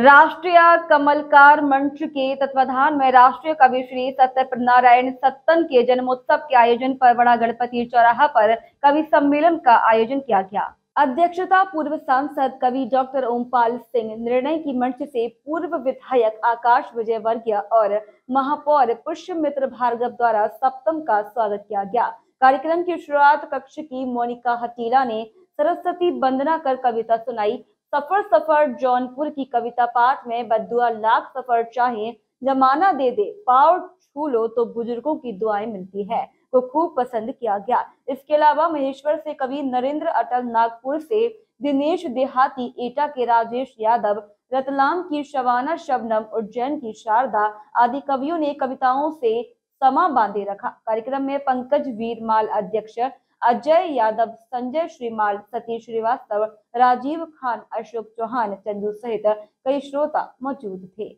राष्ट्रीय कमलकार मंच के तत्वाधान में राष्ट्रीय कवि श्री सत्य नारायण सत्तन के जन्मोत्सव के आयोजन पर बड़ा गणपति चौराहा पर कवि सम्मेलन का आयोजन किया गया। अध्यक्षता पूर्व सांसद कवि डॉक्टर ओमपाल सिंह, निर्णय की मंच से पूर्व विधायक आकाश विजय वर्गीय और महापौर पुष्य मित्र भार्गव द्वारा सप्तम का स्वागत किया गया। कार्यक्रम की शुरुआत कक्ष की मोनिका हटीला ने सरस्वती वंदना कर कविता सुनाई। सफ़र सफ़र जौनपुर की कविता पाठ में बदुआ लाख सफ़र चाहे, जमाना दे दे, पाव छू लो तो बुज़ुर्गों की दुआएँ मिलती है, को खूब पसंद किया गया। इसके अलावा महेश्वर से कवि नरेंद्र अटल नागपुर से दिनेश देहाती, एटा के राजेश यादव, रतलाम की शवाना शबनम, उज्जैन की शारदा आदि कवियों ने कविताओं से समा बांधे रखा। कार्यक्रम में पंकज वीरमाल अध्यक्ष अजय यादव, संजय श्रीमाल, सतीश श्रीवास्तव, राजीव खान, अशोक चौहान, चंदू सहित कई श्रोता मौजूद थे।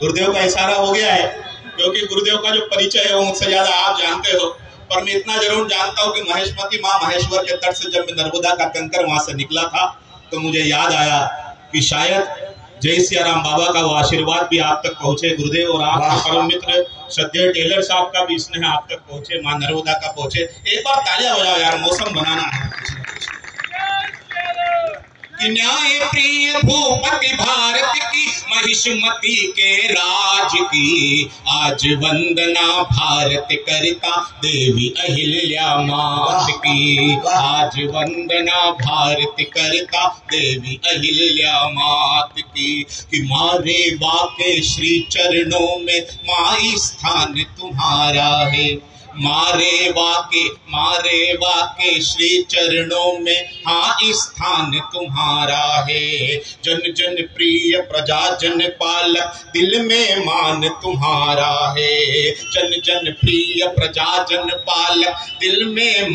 गुरुदेव का इशारा हो गया है, क्योंकि गुरुदेव का जो परिचय है वो मुझसे ज़्यादा आप जानते हो, पर मैं इतना ज़रूर जानता हूँ कि महेशमती माँ महेश्वर के तट से जब मैं नर्मदा का कंकर वहाँ से निकला था तो मुझे याद आया कि शायद जय सियाराम बाबा का वो आशीर्वाद भी आप तक पहुँचे। गुरुदेव और आपके परम मित्र श्रद्धेय टेलर साहब का भी स्नेह आप तक पहुँचे माँ नर्मदा का पहुँचे। एक बार तालियाँ बजाओ यार मौसम बनाना है। न्याय प्रिय भूपति भारत की महिष्मति के राज की आज वंदना भारत करता देवी अहिल्या मात की। आज वंदना भारत करता देवी अहिल्या मात कि मारे वाके श्री चरणों में, माई स्थान तुम्हारा है। मारे वाके मारे वाके श्री चरणों में हाँ स्थान तुम्हारा है। जन जन प्रिय प्रजा, जन पालक, दिल में मान तुम्हारा है। जन जन प्रिय प्रजा, जन पालक, दिल में